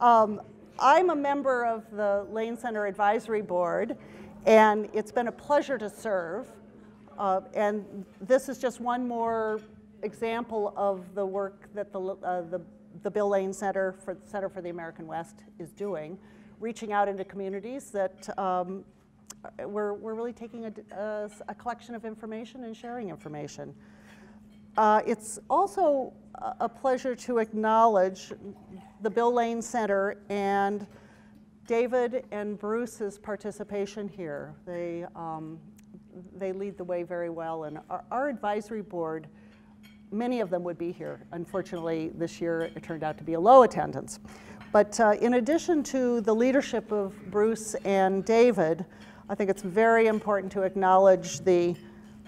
Um, I'm a member of the Lane Center Advisory Board, and it's been a pleasure to serve. Uh, and this is just one more example of the work that the, uh, the, the Bill Lane Center for Center for the American West is doing, reaching out into communities that um, we're, we're really taking a, a, a, collection of information and sharing information. Uh, it's also a pleasure to acknowledge the Bill Lane Center and David and Bruce's participation here. They, um, they lead the way very well, and our, our, advisory board, many of them would be here. Unfortunately, this year it turned out to be a low attendance. But uh, in addition to the leadership of Bruce and David, I think it's very important to acknowledge the,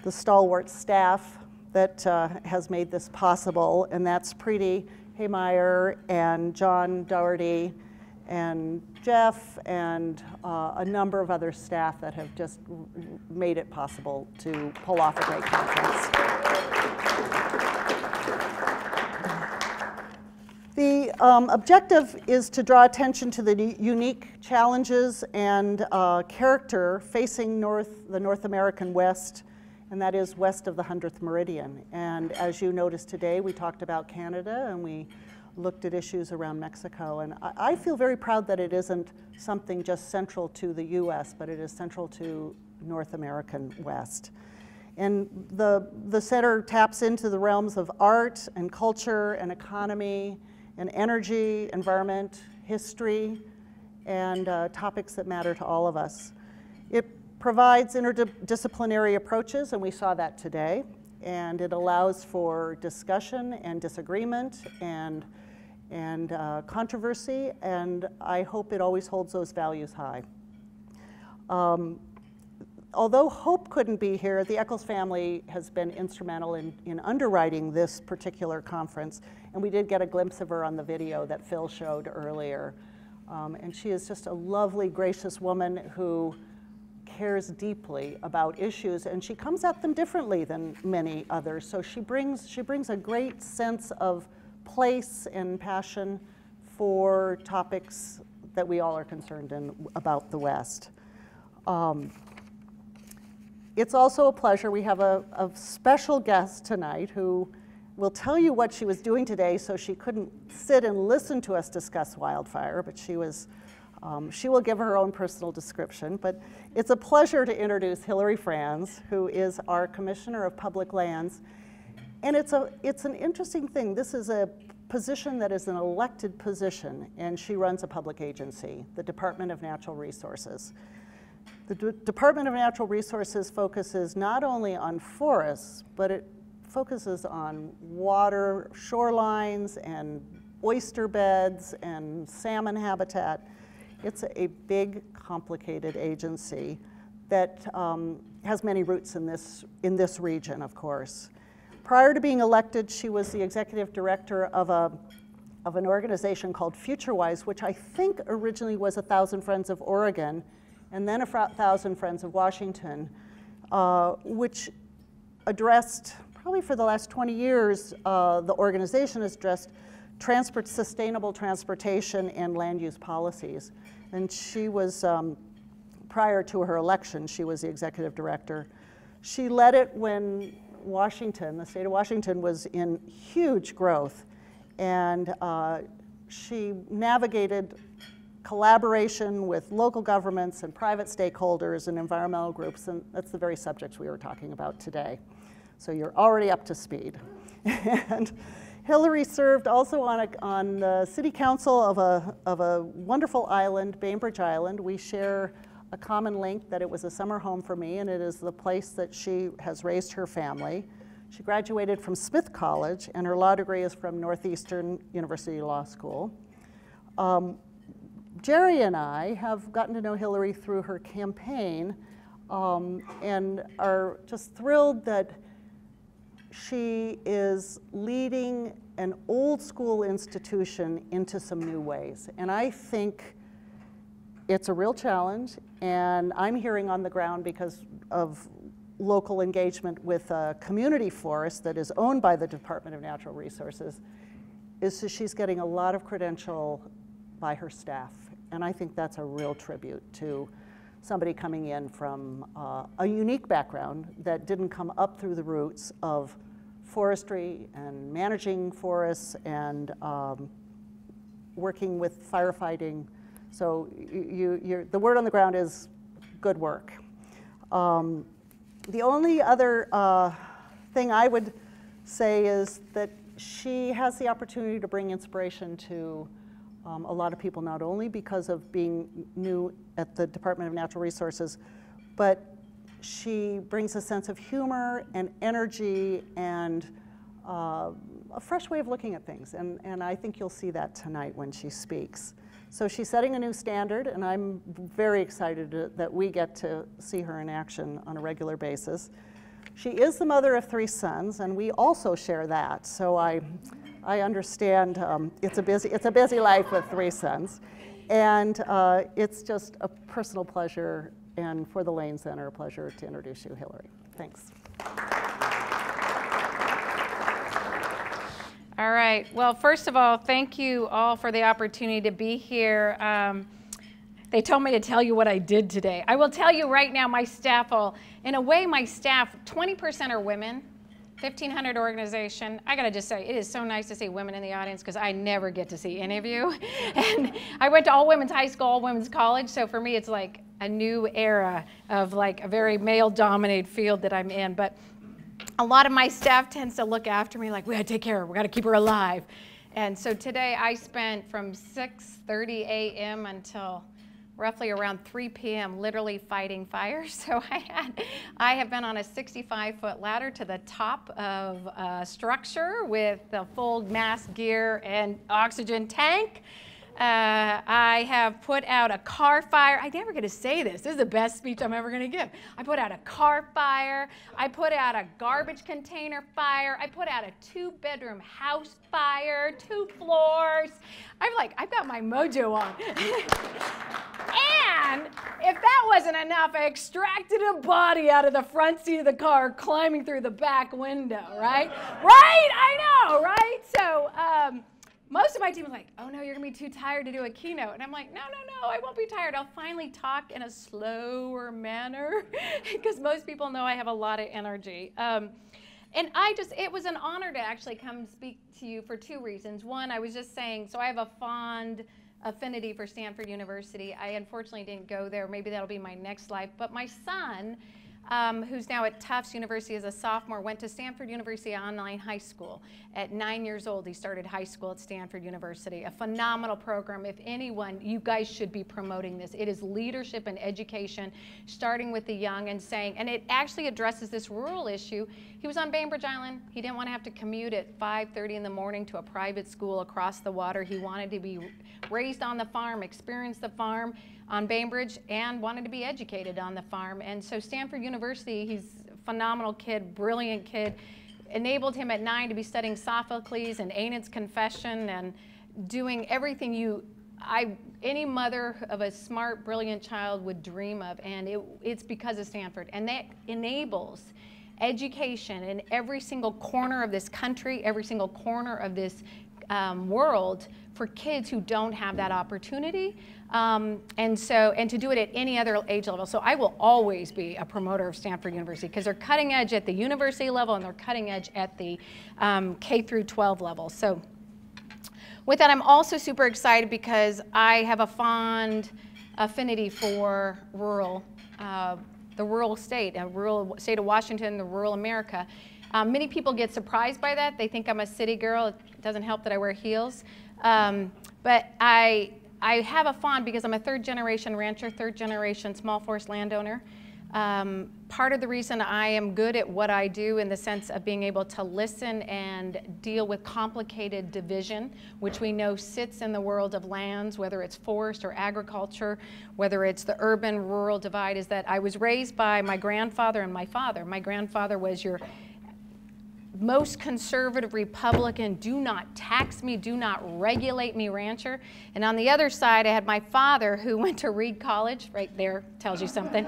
the stalwart staff that uh, has made this possible, and that's Preeti Hehmeyer and John Doherty and Jeff and uh, a number of other staff that have just made it possible to pull off a great conference. The um, objective is to draw attention to the unique challenges and uh, character facing North, the North American West and that is west of the 100th meridian. And as you noticed today, we talked about Canada and we looked at issues around Mexico. And I, I feel very proud that it isn't something just central to the US, but it is central to North American West. And the, the center taps into the realms of art and culture and economy and energy, environment, history, and uh, topics that matter to all of us. Provides interdisciplinary approaches, and we saw that today. And it allows for discussion and disagreement and, and uh, controversy, and I hope it always holds those values high. Um, although Hope couldn't be here, the Eccles family has been instrumental in, in underwriting this particular conference, and we did get a glimpse of her on the video that Phil showed earlier. Um, and she is just a lovely, gracious woman who cares deeply about issues and she comes at them differently than many others. So she brings, she brings a great sense of place and passion for topics that we all are concerned in about the West. Um, it's also a pleasure. We have a, a special guest tonight who will tell you what she was doing today so she couldn't sit and listen to us discuss wildfire, but she was um, she will give her own personal description, but it's a pleasure to introduce Hilary Franz, who is our Commissioner of Public Lands. And it's, a, it's an interesting thing. This is a position that is an elected position, and she runs a public agency, the Department of Natural Resources. The D Department of Natural Resources focuses not only on forests, but it focuses on water, shorelines, and oyster beds, and salmon habitat. It's a big, complicated agency that um, has many roots in this, in this region, of course. Prior to being elected, she was the executive director of, a, of an organization called FutureWise, which I think originally was a Thousand Friends of Oregon, and then a Thousand Friends of Washington, uh, which addressed, probably for the last 20 years, uh, the organization has addressed transport, sustainable transportation and land use policies. And she was, um, prior to her election, she was the executive director. She led it when Washington, the state of Washington, was in huge growth. And uh, she navigated collaboration with local governments and private stakeholders and environmental groups, and that's the very subjects we were talking about today. So you're already up to speed. and Hilary served also on, a, on the city council of a, of a wonderful island, Bainbridge Island. We share a common link that it was a summer home for me and it is the place that she has raised her family. She graduated from Smith College and her law degree is from Northeastern University Law School. Um, Jerry and I have gotten to know Hillary through her campaign um, and are just thrilled that she is leading an old school institution into some new ways. And I think it's a real challenge. And I'm hearing on the ground because of local engagement with a community forest that is owned by the Department of Natural Resources, is that she's getting a lot of credential by her staff. And I think that's a real tribute to somebody coming in from uh, a unique background that didn't come up through the roots of forestry and managing forests and um, working with firefighting. So you, the word on the ground is good work. Um, the only other uh, thing I would say is that she has the opportunity to bring inspiration to um, a lot of people, not only because of being new at the Department of Natural Resources, but she brings a sense of humor and energy and uh, a fresh way of looking at things. And, and I think you'll see that tonight when she speaks. So she's setting a new standard, and I'm very excited to, that we get to see her in action on a regular basis. She is the mother of three sons, and we also share that. So I, I understand um, it's, a busy, it's a busy life with three sons. And uh, it's just a personal pleasure, and for the Lane Center, a pleasure to introduce you, Hillary. Thanks. All right. Well, first of all, thank you all for the opportunity to be here. Um, they told me to tell you what I did today. I will tell you right now, my staff will, in a way, my staff, 20% are women, 1,500 organization. I gotta just say, it is so nice to see women in the audience because I never get to see any of you. and I went to all women's high school, all women's college, so for me, it's like a new era of like a very male dominated field that I'm in. But a lot of my staff tends to look after me like, we gotta take care of her, we gotta keep her alive. And so today I spent from 6.30 a.m. until roughly around 3 p.m. literally fighting fires. So I had, I have been on a 65 foot ladder to the top of a structure with the full mass gear and oxygen tank. Uh, I have put out a car fire. I never get to say this. This is the best speech I'm ever going to give. I put out a car fire. I put out a garbage container fire. I put out a two bedroom house fire, two floors. I'm like, I've got my mojo on. and if that wasn't enough, I extracted a body out of the front seat of the car, climbing through the back window, right? right? I know, right? So, um, most of my team was like, oh no, you're gonna be too tired to do a keynote. And I'm like, no, no, no, I won't be tired. I'll finally talk in a slower manner because most people know I have a lot of energy. Um, and I just, it was an honor to actually come speak to you for two reasons. One, I was just saying, so I have a fond affinity for Stanford University. I unfortunately didn't go there. Maybe that'll be my next life. But my son, um, who's now at Tufts University as a sophomore, went to Stanford University Online High School. At nine years old, he started high school at Stanford University. A phenomenal program. If anyone, you guys should be promoting this. It is leadership and education, starting with the young and saying, and it actually addresses this rural issue. He was on Bainbridge Island. He didn't want to have to commute at 5.30 in the morning to a private school across the water. He wanted to be raised on the farm, experience the farm on Bainbridge and wanted to be educated on the farm. And so Stanford University, he's a phenomenal kid, brilliant kid, enabled him at nine to be studying Sophocles and Enid's Confession and doing everything you, I, any mother of a smart, brilliant child would dream of. And it, it's because of Stanford. And that enables education in every single corner of this country, every single corner of this um, world for kids who don't have that opportunity. Um, and so, and to do it at any other age level. So I will always be a promoter of Stanford University because they're cutting edge at the university level and they're cutting edge at the um, K through 12 level. So with that, I'm also super excited because I have a fond affinity for rural, uh, the rural state, a rural state of Washington, the rural America. Um, many people get surprised by that. They think I'm a city girl. It doesn't help that I wear heels. Um, but I, I have a fond because I'm a third generation rancher, third generation small forest landowner. Um, part of the reason I am good at what I do in the sense of being able to listen and deal with complicated division, which we know sits in the world of lands, whether it's forest or agriculture, whether it's the urban rural divide, is that I was raised by my grandfather and my father. My grandfather was your most conservative Republican, do not tax me, do not regulate me rancher. And on the other side, I had my father who went to Reed College, right there, tells you something.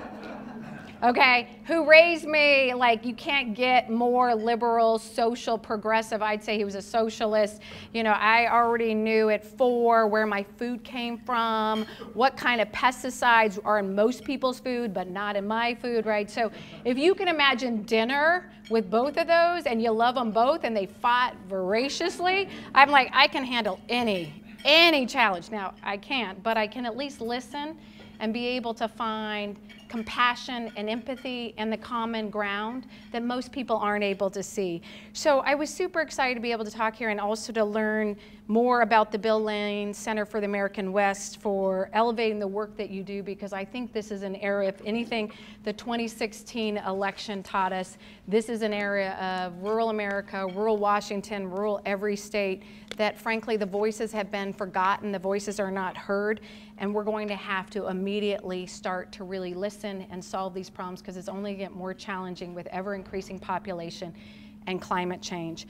Okay, who raised me like you can't get more liberal, social, progressive. I'd say he was a socialist. You know, I already knew at four where my food came from, what kind of pesticides are in most people's food, but not in my food, right? So if you can imagine dinner with both of those and you love them both and they fought voraciously, I'm like, I can handle any, any challenge. Now, I can't, but I can at least listen and be able to find compassion and empathy and the common ground that most people aren't able to see. So I was super excited to be able to talk here and also to learn more about the Bill Lane Center for the American West for elevating the work that you do because I think this is an area, if anything, the 2016 election taught us this is an area of rural America, rural Washington, rural every state that frankly the voices have been forgotten, the voices are not heard, and we're going to have to immediately start to really listen and solve these problems because it's only get more challenging with ever increasing population and climate change.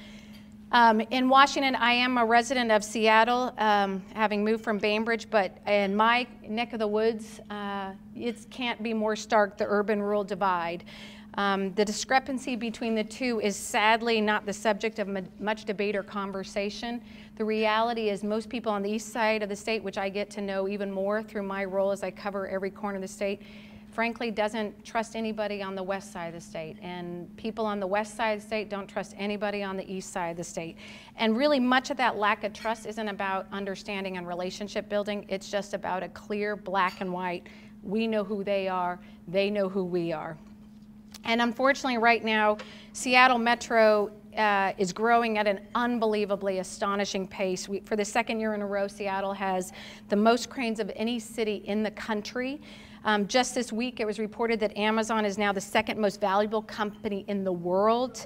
Um, in Washington, I am a resident of Seattle, um, having moved from Bainbridge, but in my neck of the woods, uh, it can't be more stark, the urban-rural divide. Um, the discrepancy between the two is sadly not the subject of much debate or conversation. The reality is most people on the east side of the state, which I get to know even more through my role as I cover every corner of the state, frankly doesn't trust anybody on the west side of the state. And people on the west side of the state don't trust anybody on the east side of the state. And really much of that lack of trust isn't about understanding and relationship building. It's just about a clear black and white. We know who they are. They know who we are. And unfortunately, right now, Seattle Metro uh, is growing at an unbelievably astonishing pace. We, for the second year in a row, Seattle has the most cranes of any city in the country. Um, just this week, it was reported that Amazon is now the second most valuable company in the world.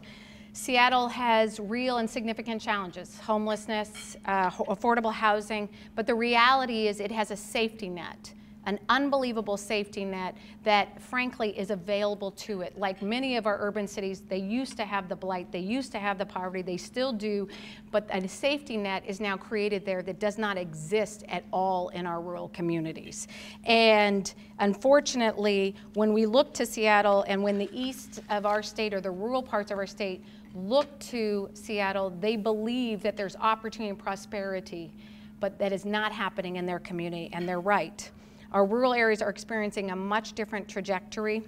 Seattle has real and significant challenges homelessness, uh, affordable housing, but the reality is it has a safety net an unbelievable safety net that frankly is available to it. Like many of our urban cities, they used to have the blight, they used to have the poverty, they still do, but a safety net is now created there that does not exist at all in our rural communities. And unfortunately, when we look to Seattle and when the east of our state or the rural parts of our state look to Seattle, they believe that there's opportunity and prosperity, but that is not happening in their community, and they're right. Our rural areas are experiencing a much different trajectory.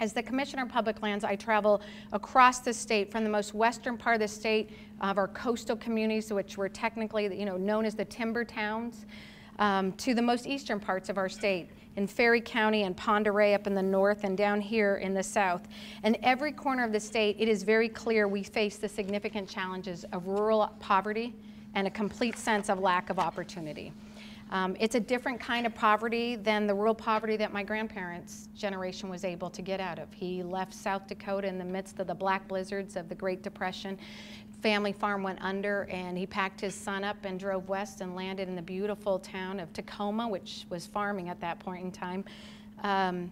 As the Commissioner of Public Lands, I travel across the state from the most western part of the state of our coastal communities, which were technically you know, known as the timber towns, um, to the most eastern parts of our state in Ferry County and Oreille up in the north and down here in the south. And every corner of the state, it is very clear we face the significant challenges of rural poverty and a complete sense of lack of opportunity. Um, it's a different kind of poverty than the rural poverty that my grandparents' generation was able to get out of. He left South Dakota in the midst of the black blizzards of the Great Depression. Family farm went under, and he packed his son up and drove west and landed in the beautiful town of Tacoma, which was farming at that point in time. Um,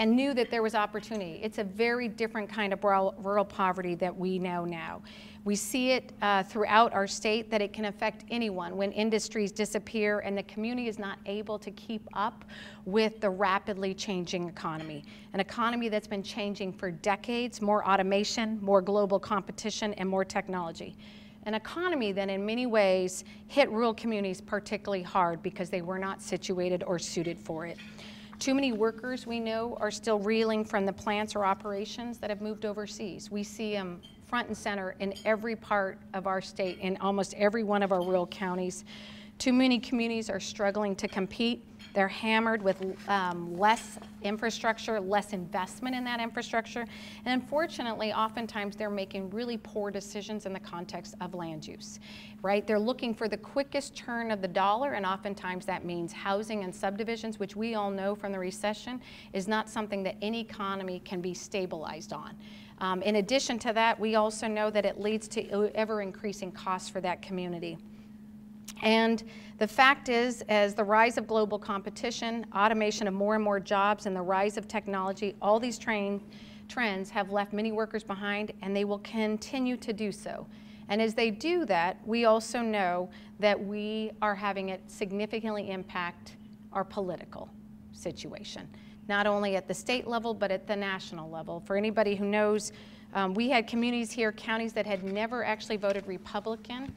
and knew that there was opportunity. It's a very different kind of rural, rural poverty that we know now. We see it uh, throughout our state that it can affect anyone when industries disappear and the community is not able to keep up with the rapidly changing economy. An economy that's been changing for decades, more automation, more global competition, and more technology. An economy that in many ways hit rural communities particularly hard because they were not situated or suited for it. Too many workers we know are still reeling from the plants or operations that have moved overseas. We see them front and center in every part of our state, in almost every one of our rural counties. Too many communities are struggling to compete. They're hammered with um, less infrastructure, less investment in that infrastructure. And unfortunately, oftentimes they're making really poor decisions in the context of land use, right? They're looking for the quickest turn of the dollar, and oftentimes that means housing and subdivisions, which we all know from the recession is not something that any economy can be stabilized on. Um, in addition to that, we also know that it leads to ever increasing costs for that community. And the fact is, as the rise of global competition, automation of more and more jobs, and the rise of technology, all these train, trends have left many workers behind, and they will continue to do so. And as they do that, we also know that we are having it significantly impact our political situation. Not only at the state level, but at the national level. For anybody who knows, um, we had communities here, counties that had never actually voted Republican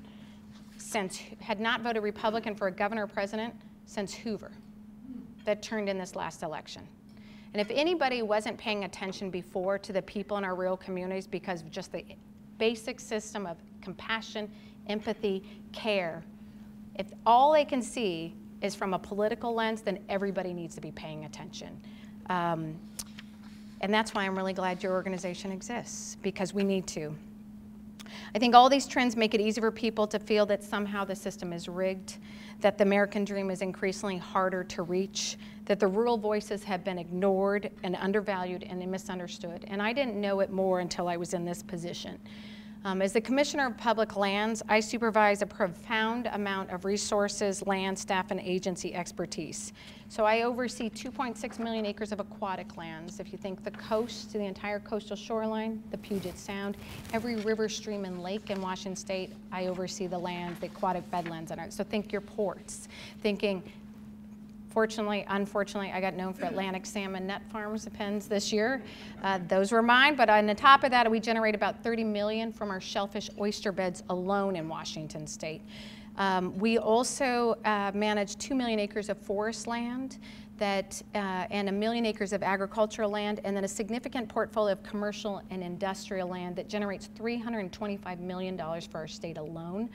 since, had not voted Republican for a governor or president since Hoover that turned in this last election. And if anybody wasn't paying attention before to the people in our rural communities because of just the basic system of compassion, empathy, care, if all they can see is from a political lens, then everybody needs to be paying attention. Um, and that's why I'm really glad your organization exists, because we need to. I think all these trends make it easier for people to feel that somehow the system is rigged, that the American dream is increasingly harder to reach, that the rural voices have been ignored and undervalued and misunderstood. And I didn't know it more until I was in this position. Um, as the Commissioner of Public Lands, I supervise a profound amount of resources, land, staff, and agency expertise. So I oversee 2.6 million acres of aquatic lands. If you think the coast, to the entire coastal shoreline, the Puget Sound, every river, stream, and lake in Washington State, I oversee the land, the aquatic bedlands. And so think your ports, thinking Fortunately, unfortunately, I got known for Atlantic salmon net farms pens this year. Uh, those were mine, but on the top of that, we generate about 30 million from our shellfish oyster beds alone in Washington state. Um, we also uh, manage 2 million acres of forest land that, uh, and a million acres of agricultural land, and then a significant portfolio of commercial and industrial land that generates $325 million for our state alone.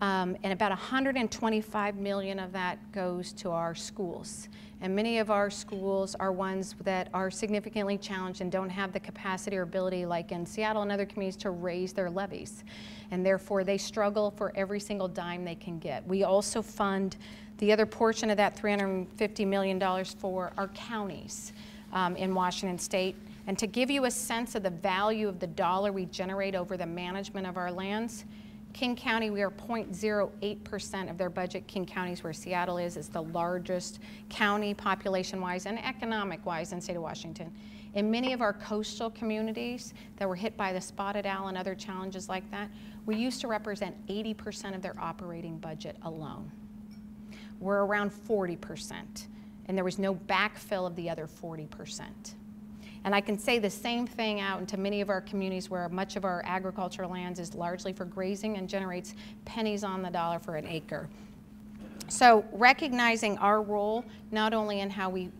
Um, and about 125 million of that goes to our schools. And many of our schools are ones that are significantly challenged and don't have the capacity or ability, like in Seattle and other communities, to raise their levies. And therefore, they struggle for every single dime they can get. We also fund the other portion of that $350 million for our counties um, in Washington State. And to give you a sense of the value of the dollar we generate over the management of our lands, King County, we are 0.08% of their budget. King County is where Seattle is. It's the largest county population-wise and economic-wise in the state of Washington. In many of our coastal communities that were hit by the spotted owl and other challenges like that, we used to represent 80% of their operating budget alone. We're around 40%, and there was no backfill of the other 40%. And I can say the same thing out into many of our communities where much of our agricultural lands is largely for grazing and generates pennies on the dollar for an acre. So recognizing our role, not only in how we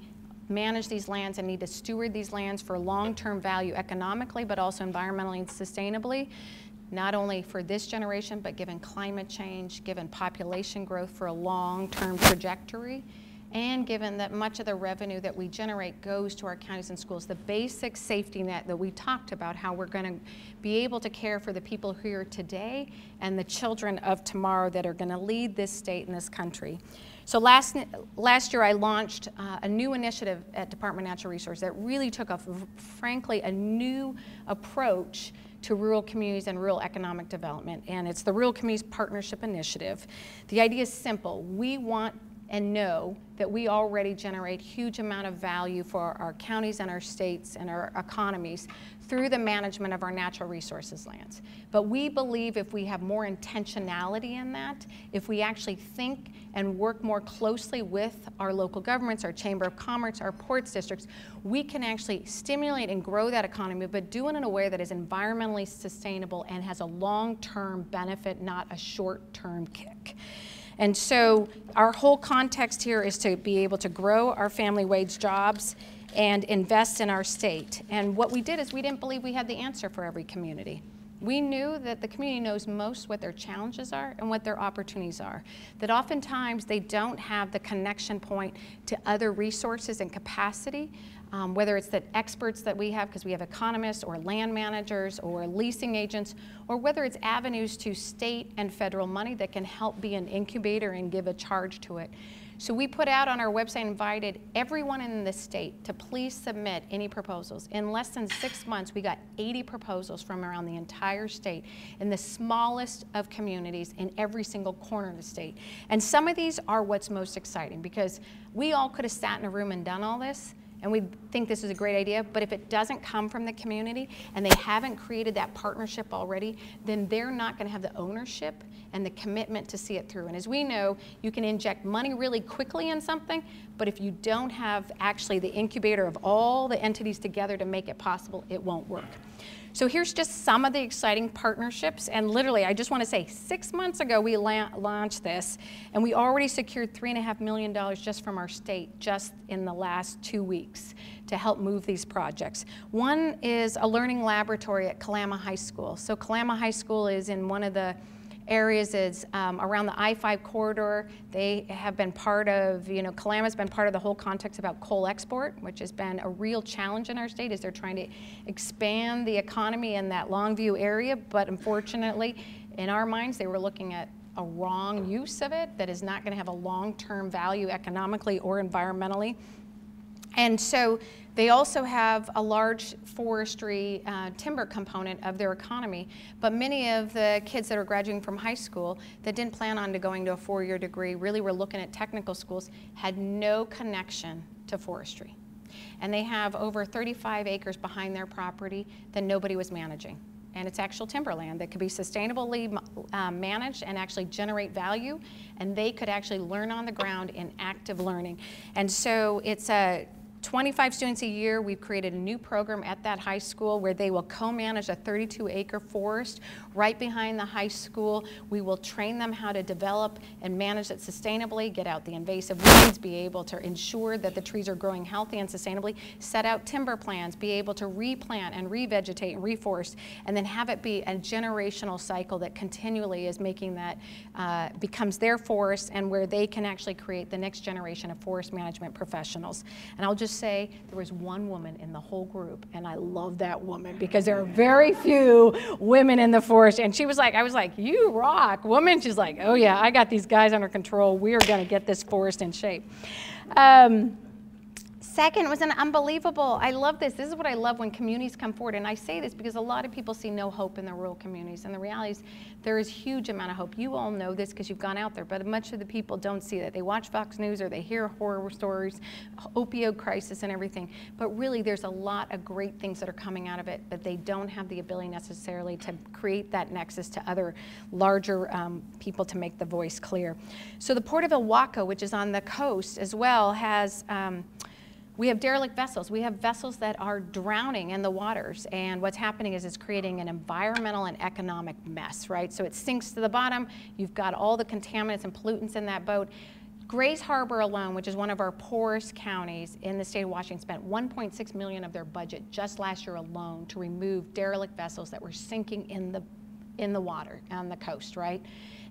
manage these lands and need to steward these lands for long-term value economically, but also environmentally and sustainably, not only for this generation, but given climate change, given population growth for a long-term trajectory, and given that much of the revenue that we generate goes to our counties and schools, the basic safety net that we talked about, how we're going to be able to care for the people here today and the children of tomorrow that are going to lead this state and this country. So last, last year I launched uh, a new initiative at Department of Natural Resources that really took a, frankly, a new approach to rural communities and rural economic development. And it's the Rural Communities Partnership Initiative. The idea is simple. We want and know that we already generate huge amount of value for our counties and our states and our economies through the management of our natural resources lands. But we believe if we have more intentionality in that, if we actually think and work more closely with our local governments, our Chamber of Commerce, our ports districts, we can actually stimulate and grow that economy, but do it in a way that is environmentally sustainable and has a long-term benefit, not a short-term kick. And so our whole context here is to be able to grow our family wage jobs and invest in our state. And what we did is we didn't believe we had the answer for every community. We knew that the community knows most what their challenges are and what their opportunities are. That oftentimes they don't have the connection point to other resources and capacity um, whether it's the experts that we have, because we have economists or land managers or leasing agents, or whether it's avenues to state and federal money that can help be an incubator and give a charge to it. So we put out on our website, invited everyone in the state to please submit any proposals. In less than six months, we got 80 proposals from around the entire state in the smallest of communities in every single corner of the state. And some of these are what's most exciting because we all could have sat in a room and done all this, and we think this is a great idea, but if it doesn't come from the community and they haven't created that partnership already, then they're not going to have the ownership and the commitment to see it through. And as we know, you can inject money really quickly in something, but if you don't have actually the incubator of all the entities together to make it possible, it won't work. So here's just some of the exciting partnerships. And literally, I just want to say, six months ago we la launched this, and we already secured $3.5 million just from our state just in the last two weeks to help move these projects. One is a learning laboratory at Kalama High School. So Kalama High School is in one of the areas is um, around the I-5 corridor. They have been part of, you know, Kalama's been part of the whole context about coal export, which has been a real challenge in our state as they're trying to expand the economy in that Longview area. But unfortunately, in our minds, they were looking at a wrong use of it that is not going to have a long-term value economically or environmentally. And so they also have a large forestry uh, timber component of their economy, but many of the kids that are graduating from high school that didn't plan on to going to a four-year degree, really were looking at technical schools, had no connection to forestry. And they have over 35 acres behind their property that nobody was managing and it's actual timberland that could be sustainably uh, managed and actually generate value and they could actually learn on the ground in active learning and so it's a 25 students a year. We've created a new program at that high school where they will co-manage a 32 acre forest right behind the high school. We will train them how to develop and manage it sustainably, get out the invasive weeds, be able to ensure that the trees are growing healthy and sustainably, set out timber plans, be able to replant and revegetate and reforest, and then have it be a generational cycle that continually is making that uh, becomes their forest and where they can actually create the next generation of forest management professionals. And I'll just say there was one woman in the whole group, and I love that woman because there are very few women in the force. And she was like, I was like, you rock, woman. She's like, oh yeah, I got these guys under control. We are going to get this forest in shape. Um, Second was an unbelievable, I love this. This is what I love when communities come forward. And I say this because a lot of people see no hope in the rural communities. And the reality is there is huge amount of hope. You all know this because you've gone out there, but much of the people don't see that. They watch Fox News or they hear horror stories, opioid crisis and everything. But really there's a lot of great things that are coming out of it, but they don't have the ability necessarily to create that nexus to other larger um, people to make the voice clear. So the Port of Ilwaco, which is on the coast as well, has um, we have derelict vessels. We have vessels that are drowning in the waters. And what's happening is it's creating an environmental and economic mess, right? So it sinks to the bottom. You've got all the contaminants and pollutants in that boat. Grays Harbor alone, which is one of our poorest counties in the state of Washington, spent 1.6 million of their budget just last year alone to remove derelict vessels that were sinking in the in the water on the coast, right?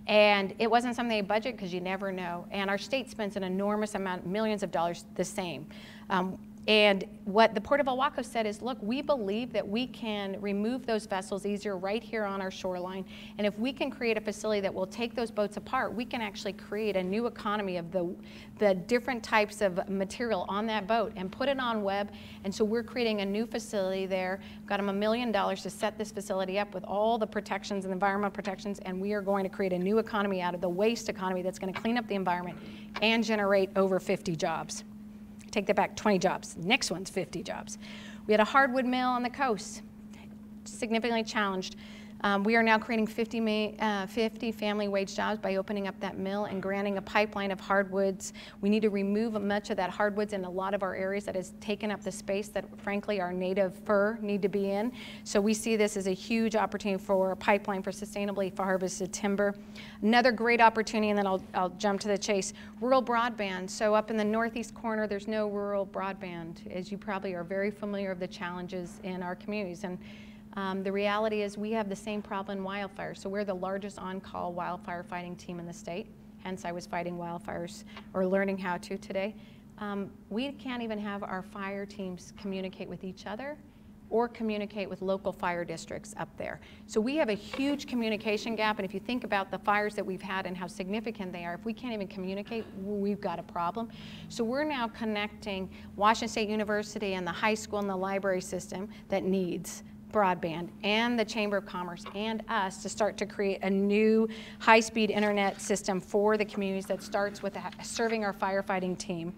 And it wasn't something they budget because you never know. And our state spends an enormous amount, millions of dollars, the same. Um, and what the Port of Ilwaco said is, look, we believe that we can remove those vessels easier right here on our shoreline. And if we can create a facility that will take those boats apart, we can actually create a new economy of the, the different types of material on that boat and put it on web. And so we're creating a new facility there. Got them a million dollars to set this facility up with all the protections and environmental protections. And we are going to create a new economy out of the waste economy that's going to clean up the environment and generate over 50 jobs. Take that back, 20 jobs. Next one's 50 jobs. We had a hardwood mill on the coast, significantly challenged. Um, we are now creating 50, uh, 50, family wage jobs by opening up that mill and granting a pipeline of hardwoods. We need to remove much of that hardwoods in a lot of our areas that has taken up the space that, frankly, our native fir need to be in. So we see this as a huge opportunity for a pipeline for sustainably harvested timber. Another great opportunity, and then I'll, I'll jump to the chase, rural broadband. So up in the northeast corner, there's no rural broadband. As you probably are very familiar of the challenges in our communities. And um, the reality is we have the same problem in wildfire. So we're the largest on-call wildfire fighting team in the state. Hence I was fighting wildfires or learning how to today. Um, we can't even have our fire teams communicate with each other or communicate with local fire districts up there. So we have a huge communication gap, and if you think about the fires that we've had and how significant they are, if we can't even communicate, we've got a problem. So we're now connecting Washington State University and the high school and the library system that needs broadband and the Chamber of Commerce and us to start to create a new high-speed internet system for the communities that starts with serving our firefighting team.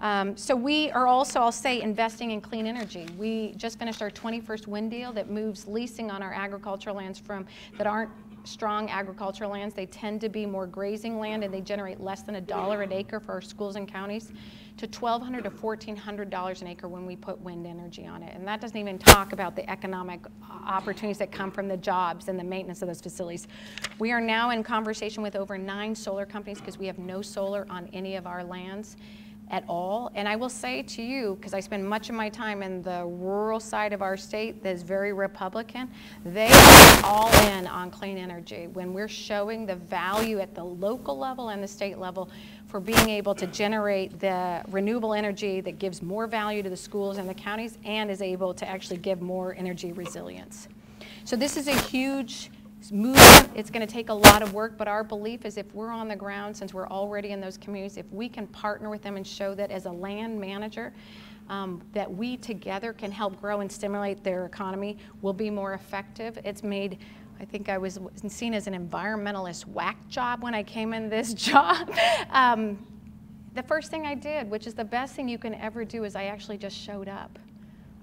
Um, so we are also, I'll say, investing in clean energy. We just finished our 21st wind deal that moves leasing on our agricultural lands from that aren't strong agricultural lands. They tend to be more grazing land and they generate less than a dollar an acre for our schools and counties to $1,200 to $1,400 an acre when we put wind energy on it. And that doesn't even talk about the economic opportunities that come from the jobs and the maintenance of those facilities. We are now in conversation with over nine solar companies because we have no solar on any of our lands at all. And I will say to you, because I spend much of my time in the rural side of our state that is very Republican, they are all in on clean energy. When we're showing the value at the local level and the state level for being able to generate the renewable energy that gives more value to the schools and the counties and is able to actually give more energy resilience. So this is a huge movement. It's going to take a lot of work, but our belief is if we're on the ground, since we're already in those communities, if we can partner with them and show that as a land manager, um, that we together can help grow and stimulate their economy, will be more effective. It's made I think I was seen as an environmentalist whack job when I came in this job. um, the first thing I did, which is the best thing you can ever do, is I actually just showed up.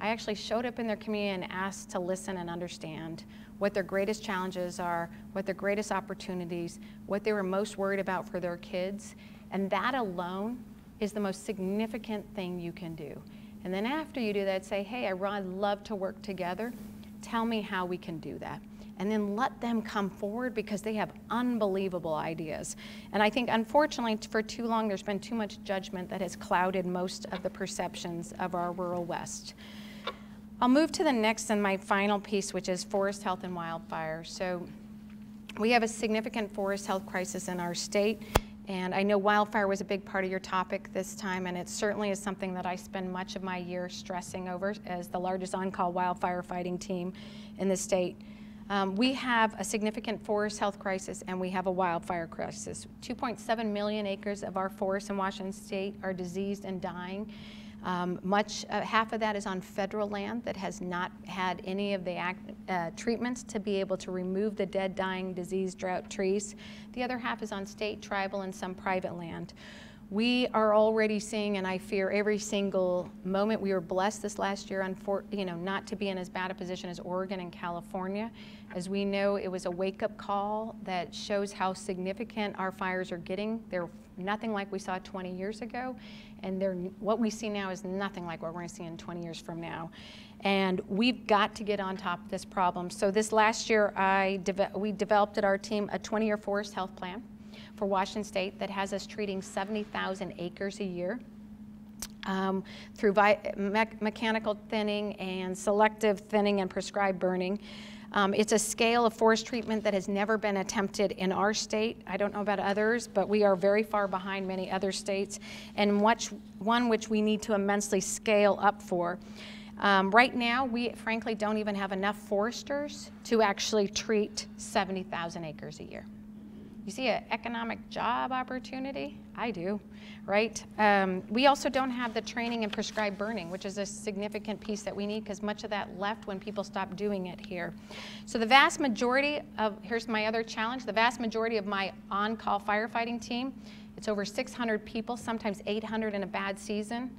I actually showed up in their community and asked to listen and understand what their greatest challenges are, what their greatest opportunities, what they were most worried about for their kids. And that alone is the most significant thing you can do. And then after you do that, say, hey, I'd love to work together. Tell me how we can do that. And then let them come forward because they have unbelievable ideas. And I think, unfortunately, for too long, there's been too much judgment that has clouded most of the perceptions of our rural West. I'll move to the next and my final piece, which is forest health and wildfire. So we have a significant forest health crisis in our state. And I know wildfire was a big part of your topic this time, and it certainly is something that I spend much of my year stressing over as the largest on-call wildfire fighting team in the state. Um, we have a significant forest health crisis and we have a wildfire crisis. 2.7 million acres of our forests in Washington state are diseased and dying. Um, much, uh, half of that is on federal land that has not had any of the act, uh, treatments to be able to remove the dead, dying, diseased, drought trees. The other half is on state, tribal, and some private land. We are already seeing, and I fear every single moment, we were blessed this last year, for, you know, not to be in as bad a position as Oregon and California. As we know, it was a wake-up call that shows how significant our fires are getting. They're nothing like we saw 20 years ago, and they're, what we see now is nothing like what we're going to see in 20 years from now. And we've got to get on top of this problem. So this last year, I de we developed at our team a 20-year forest health plan for Washington State that has us treating 70,000 acres a year. Um, through me mechanical thinning and selective thinning and prescribed burning. Um, it's a scale of forest treatment that has never been attempted in our state. I don't know about others, but we are very far behind many other states, and much, one which we need to immensely scale up for. Um, right now, we frankly don't even have enough foresters to actually treat 70,000 acres a year. You see an economic job opportunity? I do, right? Um, we also don't have the training in prescribed burning, which is a significant piece that we need because much of that left when people stopped doing it here. So the vast majority of, here's my other challenge, the vast majority of my on-call firefighting team, it's over 600 people, sometimes 800 in a bad season,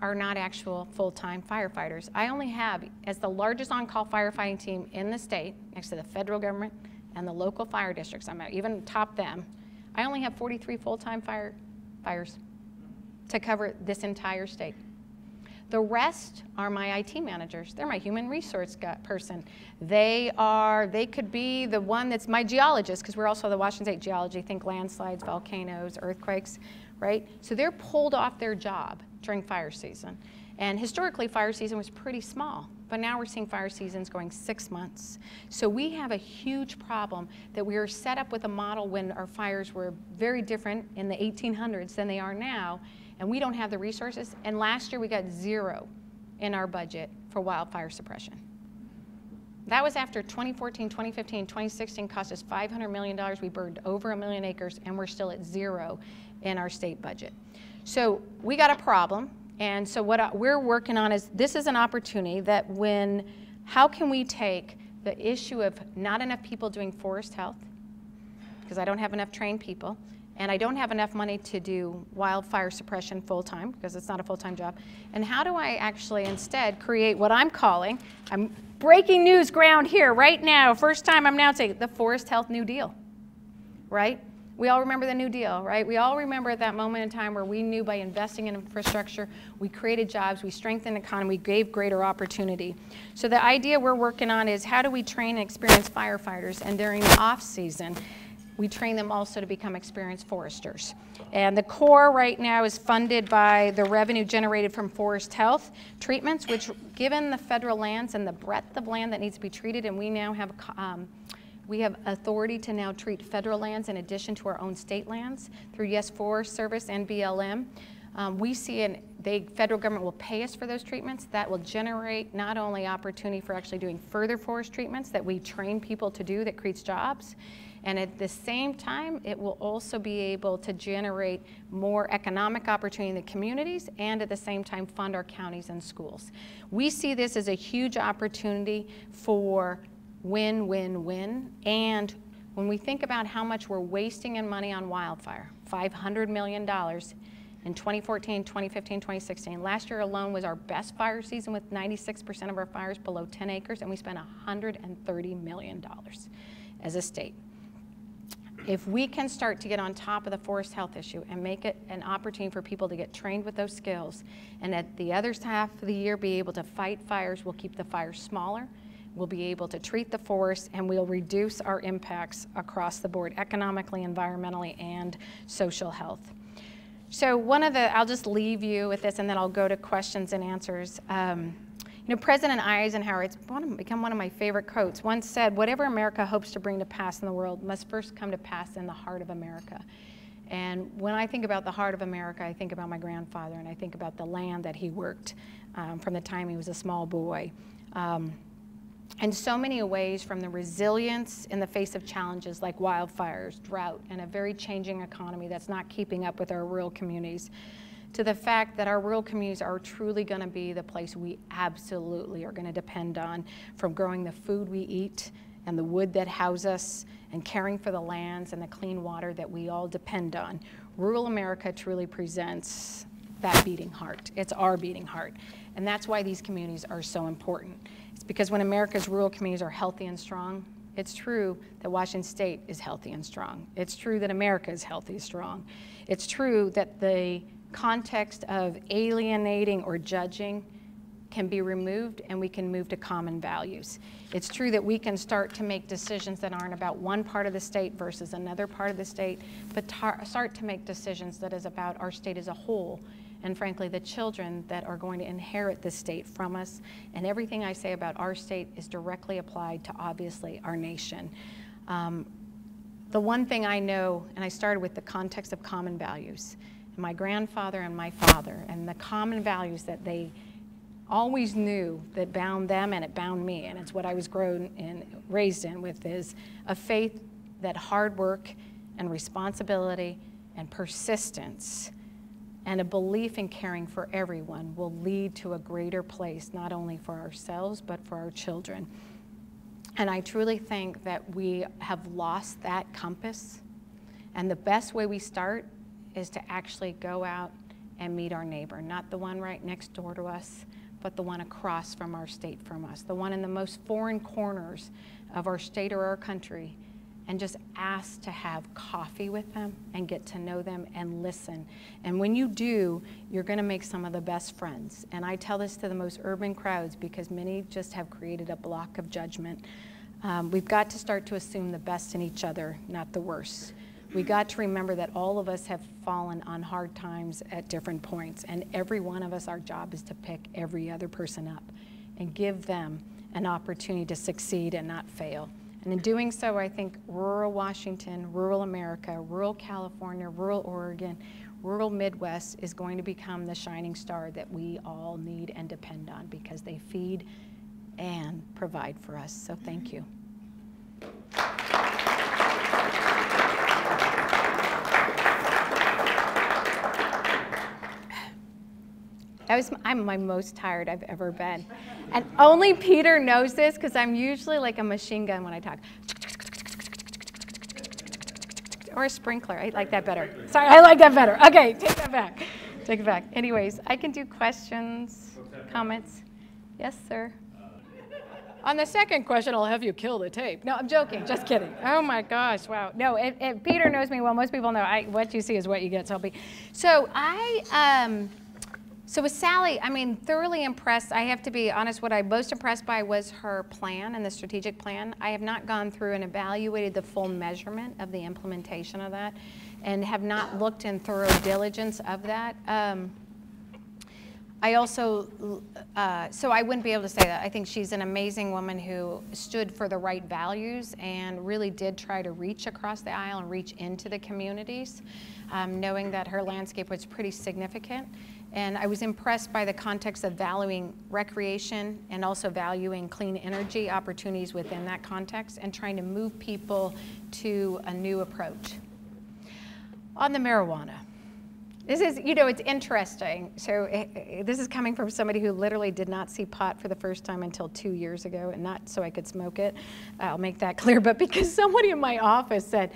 are not actual full-time firefighters. I only have, as the largest on-call firefighting team in the state, next to the federal government, and the local fire districts, I'm even top them, I only have 43 full-time fire fires to cover this entire state. The rest are my IT managers. They're my human resource person. They are, they could be the one that's my geologist, because we're also the Washington State Geology, think landslides, volcanoes, earthquakes, right? So they're pulled off their job during fire season. And historically, fire season was pretty small, but now we're seeing fire seasons going six months. So we have a huge problem that we were set up with a model when our fires were very different in the 1800s than they are now, and we don't have the resources. And last year we got zero in our budget for wildfire suppression. That was after 2014, 2015, 2016 cost us $500 million. We burned over a million acres, and we're still at zero in our state budget. So we got a problem. And so what we're working on is this is an opportunity that when, how can we take the issue of not enough people doing forest health, because I don't have enough trained people, and I don't have enough money to do wildfire suppression full time because it's not a full time job. And how do I actually instead create what I'm calling, I'm breaking news ground here right now, first time I'm announcing the Forest Health New Deal, right? We all remember the New Deal, right? We all remember at that moment in time where we knew by investing in infrastructure, we created jobs, we strengthened the economy, we gave greater opportunity. So the idea we're working on is how do we train experienced firefighters and during the off season, we train them also to become experienced foresters. And the core right now is funded by the revenue generated from forest health treatments, which given the federal lands and the breadth of land that needs to be treated, and we now have um, we have authority to now treat federal lands in addition to our own state lands through U.S. Forest Service and BLM. Um, we see an the federal government will pay us for those treatments. That will generate not only opportunity for actually doing further forest treatments that we train people to do that creates jobs, and at the same time, it will also be able to generate more economic opportunity in the communities and at the same time fund our counties and schools. We see this as a huge opportunity for win, win, win. And when we think about how much we're wasting in money on wildfire, $500 million in 2014, 2015, 2016. Last year alone was our best fire season with 96% of our fires below 10 acres, and we spent $130 million as a state if we can start to get on top of the forest health issue and make it an opportunity for people to get trained with those skills, and at the other half of the year be able to fight fires, we'll keep the fires smaller, we'll be able to treat the forest, and we'll reduce our impacts across the board, economically, environmentally, and social health. So one of the, I'll just leave you with this, and then I'll go to questions and answers. Um, you know, President Eisenhower, it's become one of my favorite quotes, once said, whatever America hopes to bring to pass in the world must first come to pass in the heart of America. And when I think about the heart of America, I think about my grandfather and I think about the land that he worked um, from the time he was a small boy. Um, in so many ways, from the resilience in the face of challenges like wildfires, drought, and a very changing economy that's not keeping up with our rural communities, to the fact that our rural communities are truly going to be the place we absolutely are going to depend on from growing the food we eat and the wood that houses us and caring for the lands and the clean water that we all depend on. Rural America truly presents that beating heart. It's our beating heart. And that's why these communities are so important. It's because when America's rural communities are healthy and strong, it's true that Washington State is healthy and strong. It's true that America is healthy and strong. It's true that the context of alienating or judging can be removed and we can move to common values. It's true that we can start to make decisions that aren't about one part of the state versus another part of the state, but start to make decisions that is about our state as a whole and frankly the children that are going to inherit this state from us. And everything I say about our state is directly applied to obviously our nation. Um, the one thing I know, and I started with the context of common values, my grandfather and my father and the common values that they always knew that bound them and it bound me and it's what I was grown and raised in with is a faith that hard work and responsibility and persistence and a belief in caring for everyone will lead to a greater place not only for ourselves but for our children. And I truly think that we have lost that compass and the best way we start is to actually go out and meet our neighbor, not the one right next door to us, but the one across from our state from us, the one in the most foreign corners of our state or our country, and just ask to have coffee with them and get to know them and listen. And when you do, you're going to make some of the best friends. And I tell this to the most urban crowds because many just have created a block of judgment. Um, we've got to start to assume the best in each other, not the worst we got to remember that all of us have fallen on hard times at different points, and every one of us, our job is to pick every other person up and give them an opportunity to succeed and not fail. And in doing so, I think rural Washington, rural America, rural California, rural Oregon, rural Midwest is going to become the shining star that we all need and depend on because they feed and provide for us. So thank you. That was, I'm my most tired I've ever been. And only Peter knows this because I'm usually like a machine gun when I talk. or a sprinkler. I like that better. Sorry, I like that better. Okay, take that back. Take it back. Anyways, I can do questions, comments. Yes, sir. On the second question, I'll have you kill the tape. No, I'm joking. Just kidding. Oh my gosh! Wow. No, if, Peter knows me well, most people know I, what you see is what you get. So I'll be. So I. Um, so with Sally, I mean, thoroughly impressed. I have to be honest, what I'm most impressed by was her plan and the strategic plan. I have not gone through and evaluated the full measurement of the implementation of that and have not looked in thorough diligence of that. Um, I also, uh, so I wouldn't be able to say that. I think she's an amazing woman who stood for the right values and really did try to reach across the aisle and reach into the communities, um, knowing that her landscape was pretty significant. And I was impressed by the context of valuing recreation and also valuing clean energy opportunities within that context and trying to move people to a new approach. On the marijuana. This is, you know, it's interesting. So it, eh, eh, this is coming from somebody who literally did not see pot for the first time until two years ago, and not so I could smoke it. I'll make that clear, but because somebody in my office said,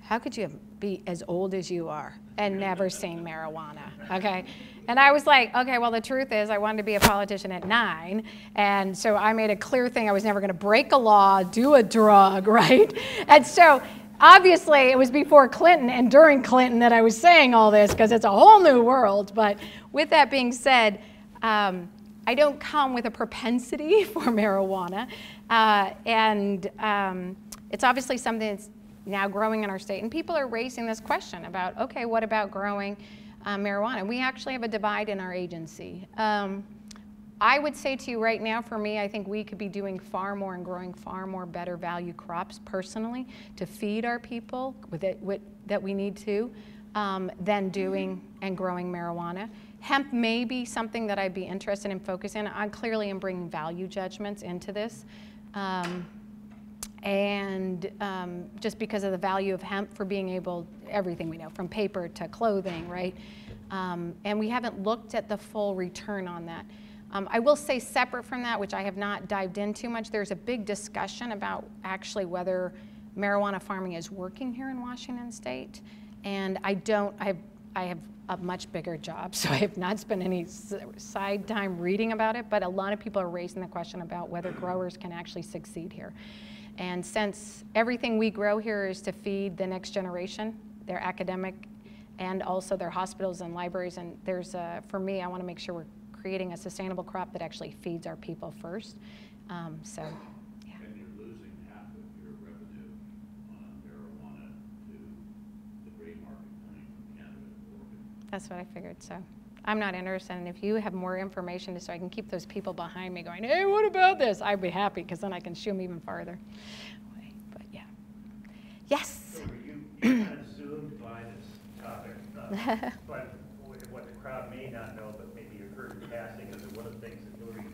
how could you be as old as you are and never seen marijuana, okay? And I was like, okay, well, the truth is, I wanted to be a politician at nine. And so I made a clear thing I was never going to break a law, do a drug, right? And so obviously it was before Clinton and during Clinton that I was saying all this because it's a whole new world. But with that being said, um, I don't come with a propensity for marijuana. Uh, and um, it's obviously something that's now growing in our state. And people are raising this question about, okay, what about growing uh, marijuana? We actually have a divide in our agency. Um, I would say to you right now, for me, I think we could be doing far more and growing far more better value crops personally to feed our people with it with, that we need to um, than doing and growing marijuana. Hemp may be something that I'd be interested in focusing. I clearly am bringing value judgments into this. Um, and um, just because of the value of hemp for being able, everything we know, from paper to clothing, right? Um, and we haven't looked at the full return on that. Um, I will say separate from that, which I have not dived into much, there's a big discussion about actually whether marijuana farming is working here in Washington state. And I don't, I I have a much bigger job, so I have not spent any side time reading about it, but a lot of people are raising the question about whether growers can actually succeed here. And since everything we grow here is to feed the next generation, their academic and also their hospitals and libraries, and there's a, for me, I want to make sure we're creating a sustainable crop that actually feeds our people first. Um, so, yeah. And you're losing half of your revenue on marijuana to the gray market coming from Canada. That's what I figured. So. I'm not interested. And if you have more information so I can keep those people behind me going, hey, what about this? I'd be happy because then I can shoo them even farther. But yeah. Yes? So you kind of zoomed by this topic, uh, but what the crowd may not know, but maybe you heard in passing is that one of the things that Hillary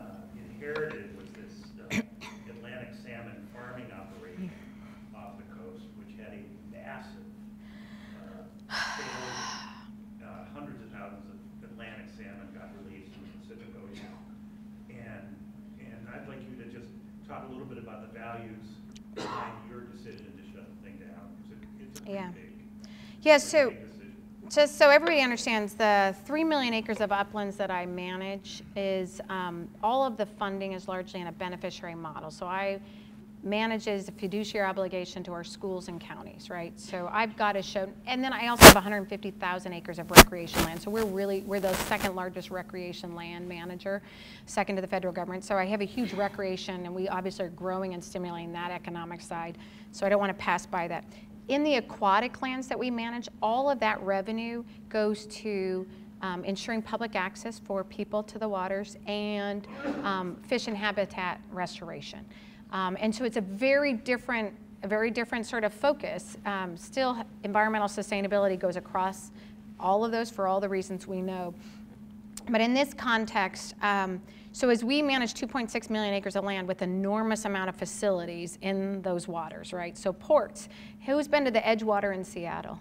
uh, inherited was this uh, Atlantic salmon farming operation off the coast, which had a massive uh, uh, hundreds of thousands of Atlantic salmon got released in the Pacific Ocean. And, and I'd like you to just talk a little bit about the values behind your decision to shut the thing down, because it, it's a pretty yeah. yeah, so just so everybody understands, the 3 million acres of uplands that I manage is um, all of the funding is largely in a beneficiary model. So I manage as a fiduciary obligation to our schools and counties, right? So I've got to show, and then I also have 150,000 acres of recreation land. So we're really, we're the second largest recreation land manager, second to the federal government. So I have a huge recreation and we obviously are growing and stimulating that economic side. So I don't want to pass by that. In the aquatic lands that we manage, all of that revenue goes to um, ensuring public access for people to the waters and um, fish and habitat restoration. Um, and so it's a very different, a very different sort of focus. Um, still, environmental sustainability goes across all of those for all the reasons we know. But in this context, um, so as we manage 2.6 million acres of land with enormous amount of facilities in those waters, right? So ports, who's been to the Edgewater in Seattle?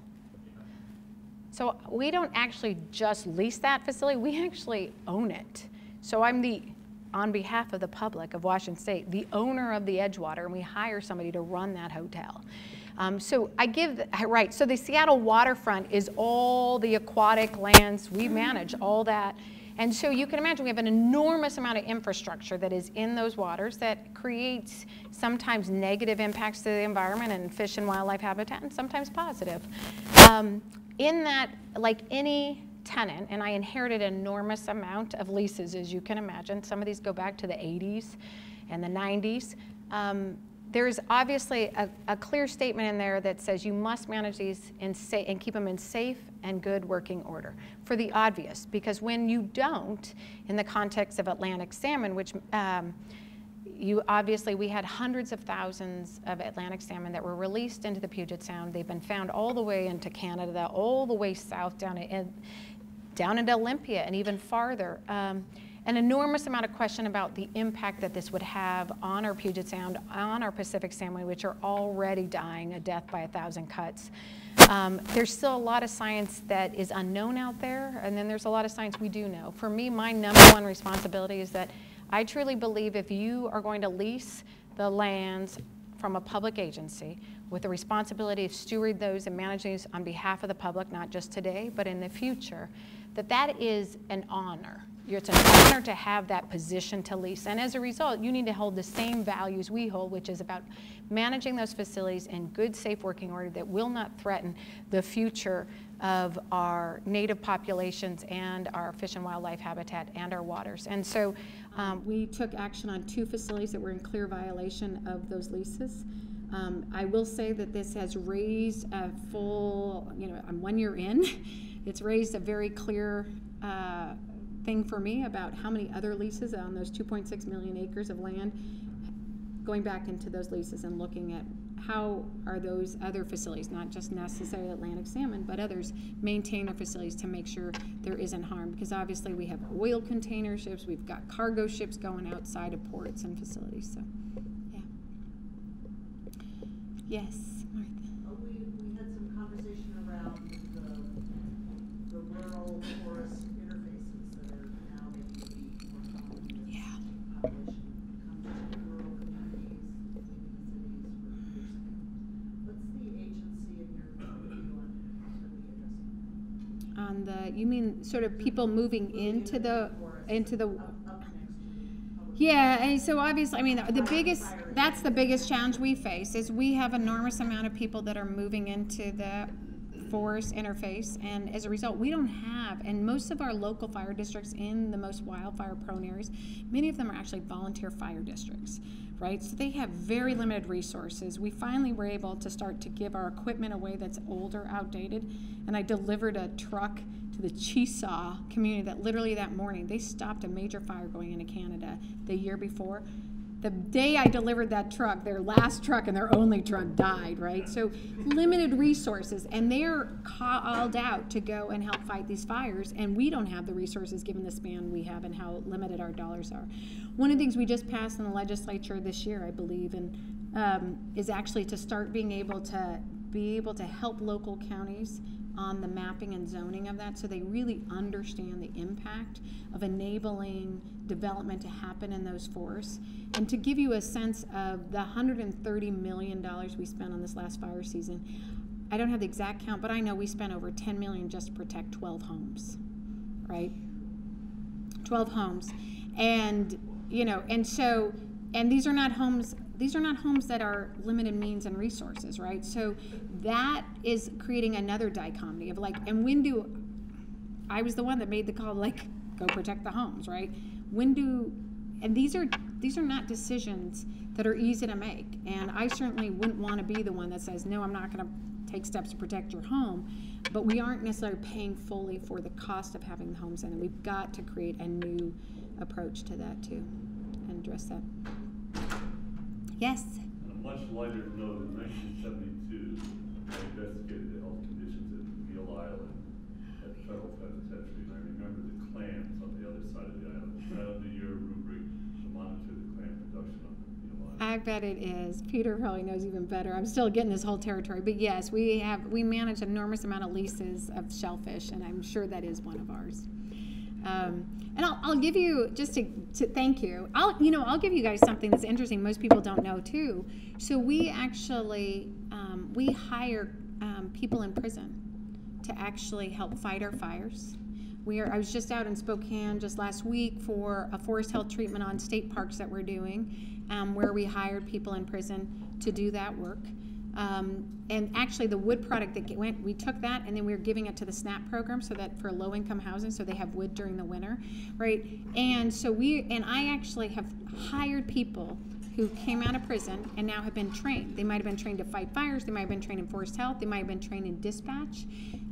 So we don't actually just lease that facility, we actually own it. So I'm the on behalf of the public of Washington State, the owner of the Edgewater, and we hire somebody to run that hotel. Um, so I give, right, so the Seattle waterfront is all the aquatic lands, we manage all that. And so you can imagine we have an enormous amount of infrastructure that is in those waters that creates sometimes negative impacts to the environment and fish and wildlife habitat, and sometimes positive. Um, in that, like any tenant, and I inherited an enormous amount of leases, as you can imagine. Some of these go back to the 80s and the 90s. Um, there's obviously a, a, clear statement in there that says you must manage these and, and keep them in safe and good working order for the obvious. Because when you don't in the context of atlantic salmon which um, you obviously we had hundreds of thousands of atlantic salmon that were released into the puget sound. They've been found all the way into canada all the way south down in, down into olympia and even farther. Um, an enormous amount of question about the impact that this would have on our Puget Sound, on our Pacific salmon, which are already dying a death by a thousand cuts. Um, there's still a lot of science that is unknown out there, and then there's a lot of science we do know. For me, my number one responsibility is that I truly believe if you are going to lease the lands from a public agency with the responsibility of steward those and manage these on behalf of the public, not just today, but in the future, that that is an honor it's an honor to have that position to lease. And as a result, you need to hold the same values we hold, which is about managing those facilities in good, safe working order that will not threaten the future of our native populations and our fish and wildlife habitat and our waters. And so um, we took action on two facilities that were in clear violation of those leases. Um, I will say that this has raised a full, you know, I'm one year in, it's raised a very clear uh, thing for me about how many other leases on those 2.6 million acres of land, going back into those leases and looking at how are those other facilities, not just necessarily Atlantic salmon, but others, maintain their facilities to make sure there isn't harm. Because obviously we have oil container ships, we've got cargo ships going outside of ports and facilities. So, yeah. Yes, Martha. Uh, we, we had some conversation around the, the rural you mean sort of people moving into the, into the, yeah, and so obviously, I mean, the biggest, that's the biggest challenge we face is we have enormous amount of people that are moving into the forest interface, and as a result, we don't have, and most of our local fire districts in the most wildfire prone areas, many of them are actually volunteer fire districts, right? So they have very limited resources. We finally were able to start to give our equipment away that's older, outdated, and I delivered a truck to the Chesaw community that literally that morning they stopped a major fire going into Canada the year before the day I delivered that truck, their last truck and their only truck died, right? So limited resources, and they're called out to go and help fight these fires, and we don't have the resources given the span we have and how limited our dollars are. One of the things we just passed in the legislature this year, I believe, and um, is actually to start being able to be able to help local counties on the mapping and zoning of that so they really understand the impact of enabling development to happen in those forests. And to give you a sense of the $130 million we spent on this last fire season, I don't have the exact count, but I know we spent over 10 million just to protect 12 homes, right? 12 homes. And, you know, and so, and these are not homes these are not homes that are limited means and resources, right? So that is creating another dichotomy of like, and when do I was the one that made the call, like, go protect the homes, right? When do and these are these are not decisions that are easy to make. And I certainly wouldn't want to be the one that says, no, I'm not going to take steps to protect your home. But we aren't necessarily paying fully for the cost of having the homes in. And we've got to create a new approach to that too and address that. Yes. On a much lighter note, in 1972, I investigated the health conditions at Neal Island at Federal Penitentiary, and I remember the clams on the other side of the island. Is that under your rubric to monitor the clam production on Neal Island? I bet it is. Peter probably knows even better. I'm still getting this whole territory, but yes, we have we manage an enormous amount of leases of shellfish, and I'm sure that is one of ours. Um, and I'll, I'll give you just to, to thank you. I'll you know I'll give you guys something that's interesting. Most people don't know too. So we actually um, we hire um, people in prison to actually help fight our fires. We are, I was just out in Spokane just last week for a forest health treatment on state parks that we're doing, um, where we hired people in prison to do that work. Um, and actually, the wood product that went, we took that and then we were giving it to the SNAP program so that for low income housing, so they have wood during the winter, right? And so we, and I actually have hired people who came out of prison and now have been trained. They might have been trained to fight fires, they might have been trained in forest health, they might have been trained in dispatch,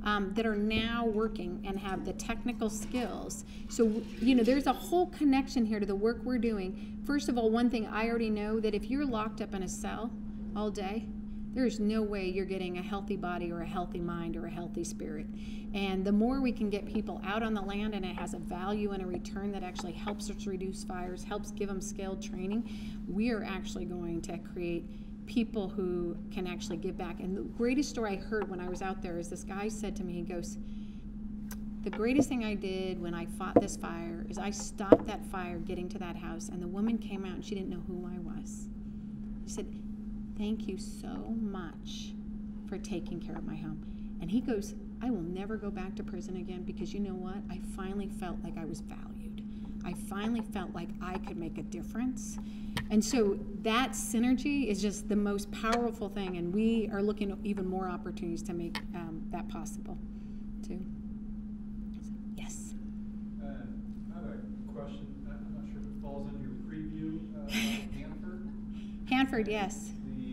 um, that are now working and have the technical skills. So, you know, there's a whole connection here to the work we're doing. First of all, one thing I already know that if you're locked up in a cell all day, there's no way you're getting a healthy body or a healthy mind or a healthy spirit. And the more we can get people out on the land and it has a value and a return that actually helps us reduce fires, helps give them skilled training, we are actually going to create people who can actually give back. And the greatest story I heard when I was out there is this guy said to me, he goes, the greatest thing I did when I fought this fire is I stopped that fire getting to that house, and the woman came out and she didn't know who I was. He said, Thank you so much for taking care of my home. And he goes, I will never go back to prison again because you know what? I finally felt like I was valued. I finally felt like I could make a difference. And so that synergy is just the most powerful thing, and we are looking at even more opportunities to make um, that possible, too. Yes. Uh, I have a question. I'm not sure if it falls into your preview uh, Hanford. Hanford, yes.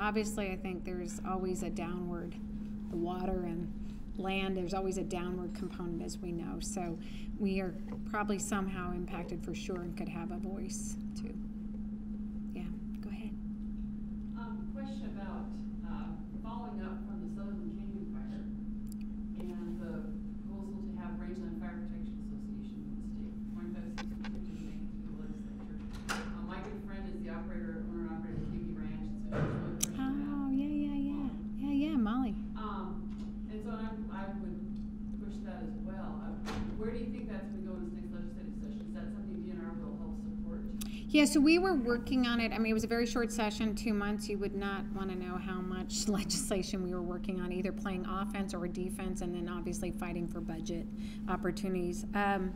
obviously, I think there's always a downward, the water and land, there's always a downward component, as we know. So, we are probably somehow impacted for sure and could have a voice too. Yeah, go ahead. Um, question about, uh, following up from the Sutherland Canyon fire and the proposal to have Rangeland Fire Protection Association in the state, twenty-five sixty-two, make it to the legislature. Uh, my good friend is the operator, owner and operator of KB Ranch, and so she's really pushing that. Oh, yeah, yeah, yeah. Yeah, yeah, Molly. Um, and so I'm, I would push that as well. Uh, Where do you think that's gonna go in this next legislative session? Is that something DNR will help support? Yeah, so we were working on it. I mean, it was a very short session, two months. You would not want to know how much legislation we were working on, either playing offense or defense, and then obviously fighting for budget opportunities. Um,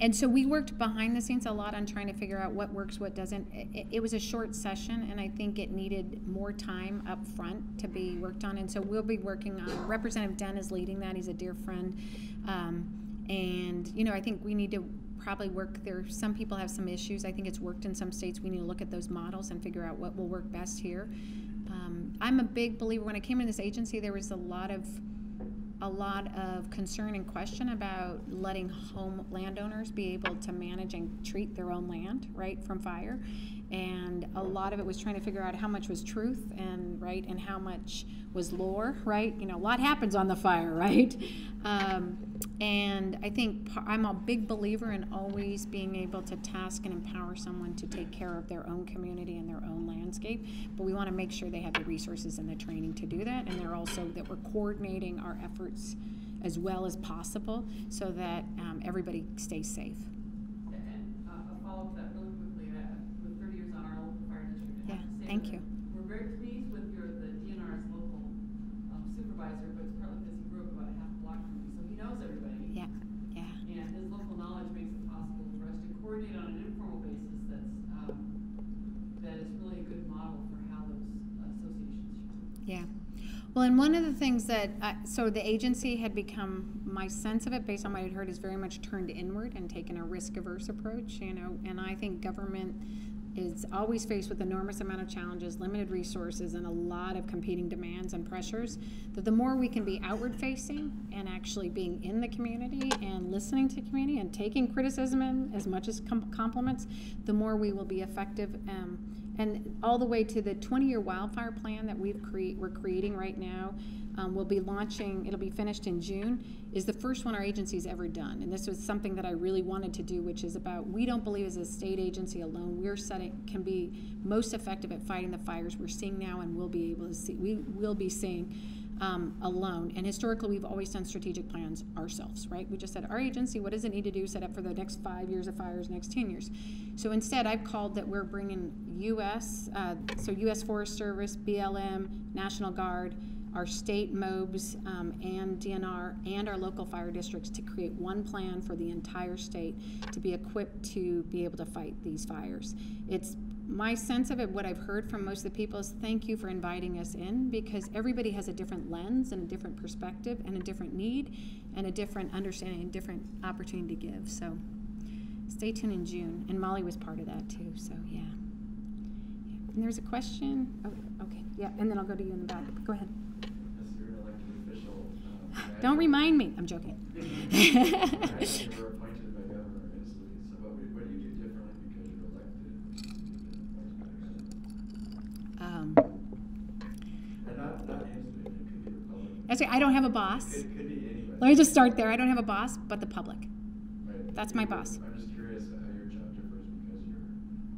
and so we worked behind the scenes a lot on trying to figure out what works, what doesn't. It, it was a short session, and I think it needed more time up front to be worked on. And so we'll be working on. Representative Dent is leading that. He's a dear friend, um, and you know, I think we need to probably work there. Some people have some issues. I think it's worked in some states. We need to look at those models and figure out what will work best here. Um, I'm a big believer. When I came in this agency, there was a lot of a lot of concern and question about letting home landowners be able to manage and treat their own land right from fire and a lot of it was trying to figure out how much was truth and right and how much was lore right? You know a lot happens on the fire right? Um, and i think i'm a big believer in always being able to task and empower someone to take care of their own community and their own landscape. But we want to make sure they have the resources and the training to do that and they're also that we're coordinating our efforts as well as possible so that um, everybody stays safe And uh, a follow-up to that really quickly, uh, with thirty years on our local fire district, I Yeah, have to say thank you. We're very pleased with your, the DNR's local um, supervisor, but it's partly because he grew up about a half block from me, so he knows everybody. yeah yeah And his local knowledge makes it possible for us to coordinate on an informal basis that's, um, that is really a good model for how those associations should. Yeah. Well, and one of the things that, uh, so the agency had become, my sense of it, based on what I'd heard, is very much turned inward and taken a risk averse approach, you know, and I think government is always faced with enormous amount of challenges, limited resources, and a lot of competing demands and pressures. That the more we can be outward facing and actually being in the community and listening to community and taking criticism as much as com- compliments, the more we will be effective. Um, and all the way to the 20-year wildfire plan that we've create we're creating right now um, we'll be launching it'll be finished in june is the first one our agency's ever done. And this was something that i really wanted to do which is about we don't believe as a state agency alone we're setting can be most effective at fighting the fires we're seeing now and we'll be able to see we will be seeing um, alone. And historically, we've always done strategic plans ourselves, right? We just said, our agency, what does it need to do set up for the next five years of fires, next 10 years? So instead, I've called that we're bringing U.S., uh, so U.S. Forest Service, BLM, National Guard, our state MOBs um, and DNR and our local fire districts to create one plan for the entire state to be equipped to be able to fight these fires. It's my sense of it, what I've heard from most of the people is thank you for inviting us in because everybody has a different lens and a different perspective and a different need and a different understanding and different opportunity to give. So stay tuned in June. And Molly was part of that too. So yeah. yeah. And there's a question. Oh, okay. Yeah. And then I'll go to you in the back. Go ahead. You're an elected official, um, Don't remind me. I'm joking. you were appointed by Governor Inslee, so what, would- what do you do differently because you're elected? um, And not, not Inslee, it could be Republican. that's. I don't have a boss. Could. Let me just start there. I don't have a boss, but the public. Right. That's my boss. I'm just curious how your job differs because you're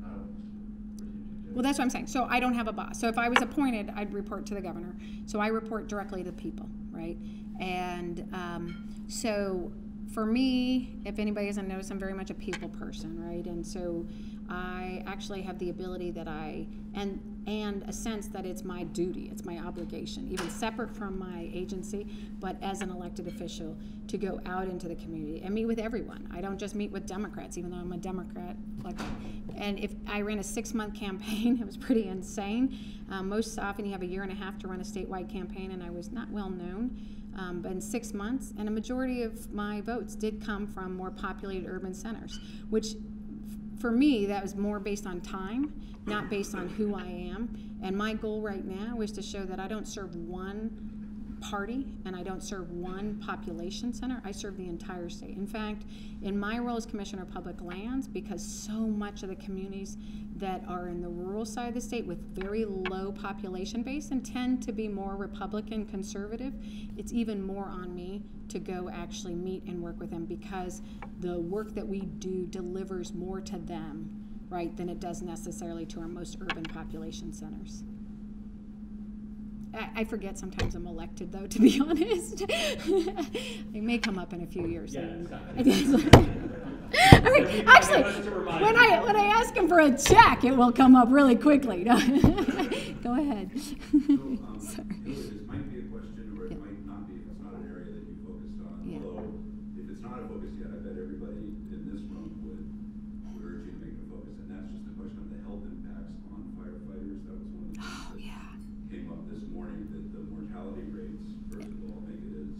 not elected. What do you? Well, that's what I'm saying. So I don't have a boss. So if I was appointed, I'd report to the governor. So I report directly to the people, right? And um, so for me, if anybody doesn't notice, I'm very much a people person, right? And so I actually have the ability that I and and a sense that it's my duty, it's my obligation, even separate from my agency, but as an elected official, to go out into the community and meet with everyone. I don't just meet with Democrats, even though I'm a Democrat. And if I ran a six-month campaign, it was pretty insane. Um, most often, you have a year and a half to run a statewide campaign, and I was not well known. Um, but in six months, and a majority of my votes did come from more populated urban centers, which for me, that was more based on time, not based on who I am. And my goal right now is to show that I don't serve one party and I don't serve one population center. I serve the entire state. In fact, in my role as Commissioner of Public Lands, because so much of the communities that are in the rural side of the state with very low population base and tend to be more Republican conservative, it's even more on me to go actually meet and work with them because the work that we do delivers more to them, right, than it does necessarily to our most urban population centers. I, I forget sometimes I'm elected, though, to be honest. it may come up in a few years. Yeah, I mean, actually, when I when I ask him for a check, it will come up really quickly. Go ahead. So, um, Sorry. This might be a question, or it Yeah. might not be if it's not an area that you focused on. Yeah. Although, if it's not a focus yet, I bet everybody in this room would, would urge you to make a focus, and that's just the question of the health impacts on firefighters. That was one of the Oh, things yeah. that came up this morning, that the mortality rates, first of all, make it as,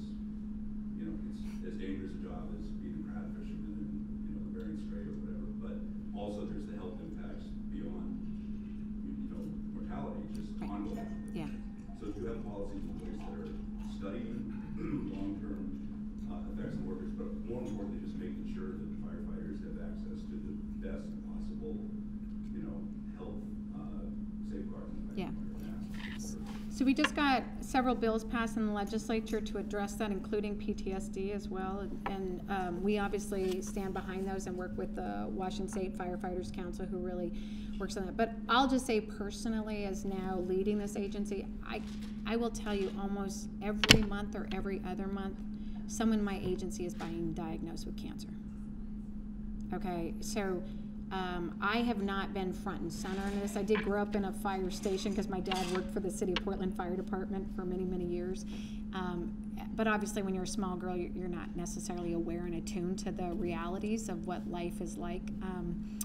you know, it's as dangerous a job as being a crab fisherman in, you know, the Bering Strait or whatever. But also, there's the health impacts beyond, you know, mortality, Yeah. So you have policies in place that are studying long-term uh, effects on workers, but more importantly, just making sure that firefighters have access to the best possible, you know, health uh, safeguards? Yeah. So we just got several bills passed in the legislature to address that, including PTSD as well. And um, we obviously stand behind those and work with the Washington State Firefighters Council, who really works on that. But I'll just say personally, as now leading this agency, I, I will tell you almost every month or every other month, someone in my agency is being diagnosed with cancer. Okay, so um, I have not been front and center in this. I did grow up in a fire station because my dad worked for the City of Portland Fire Department for many, many years. Um, but obviously, when you're a small girl, you're, not necessarily aware and attuned to the realities of what life is like. Um,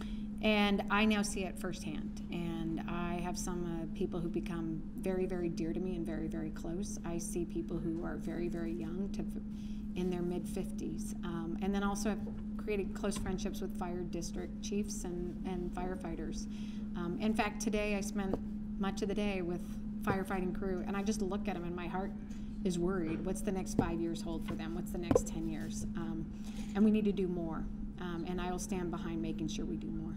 and I now see it firsthand. And I have some uh, people who become very, very dear to me and very, very close. I see people who are very, very young to in their mid 50s. Um, and then also I've created close friendships with fire district chiefs and, and firefighters Um, in fact, today I spent much of the day with firefighting crew, and I just look at them, and my heart is worried. What's the next five years hold for them? What's the next 10 years? Um, and we need to do more. Um, and I will stand behind making sure we do more.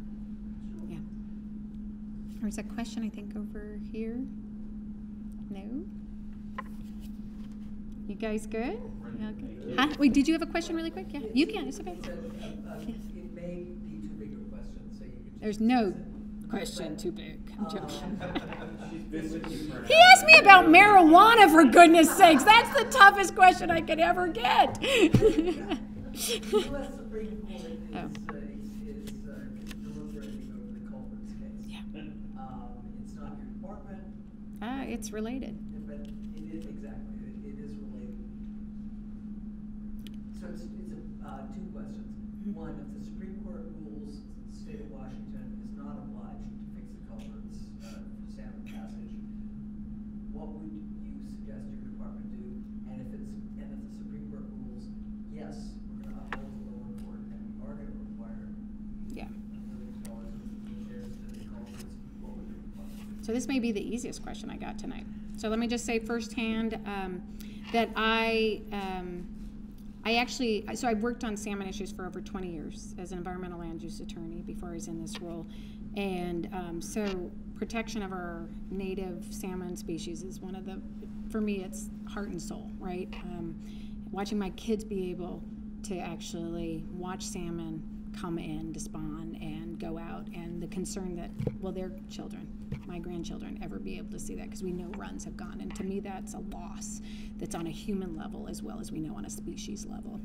There's a question, I think, over here. No? You guys good? Yeah, okay. Huh? Wait, did you have a question really quick? Yeah, you can. It's okay. Could. There's no question too big. I'm joking. He asked me about marijuana, for goodness sakes. That's the toughest question I could ever get. Oh. uh, is, is uh, deliberating over the culverts case. Yeah. Um, it's not your department, Ah, it's related. but it is, exactly, it, it is related. So it's, it's, uh, two questions. Mm-hmm. One, if the Supreme Court rules the state of Washington is not obliged to fix the culverts, uh, for salmon passage, what would you suggest your department do? And if it's, and if the Supreme Court rules, yes, we're gonna uphold the lower court and we are gonna require Yeah. millions of dollars of repairs to the culverts, what would your department do? So this may be the easiest question I got tonight. So let me just say firsthand um, that I, um, I actually, so I've worked on salmon issues for over 20 years as an environmental land use attorney before I was in this role. And um, so protection of our native salmon species is one of the, for me, it's heart and soul, right? Um, watching my kids be able to actually watch salmon come in spawn and go out and the concern that will their children my grandchildren ever be able to see that because we know runs have gone and to me that's a loss that's on a human level as well as we know on a species level